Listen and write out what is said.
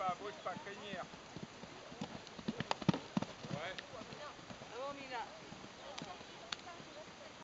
pa, bouge pas, crinière.